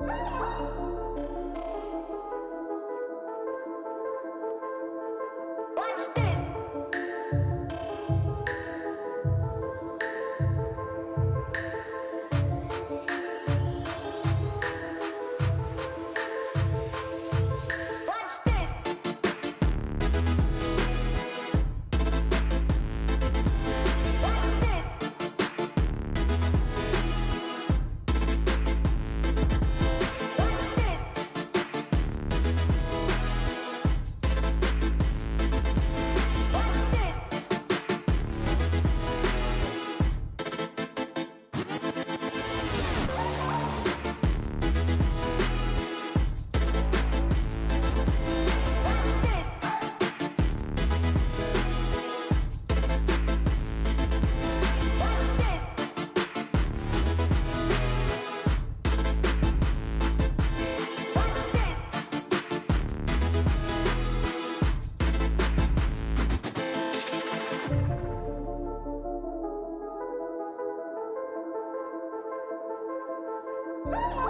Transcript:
Watch this! Oh,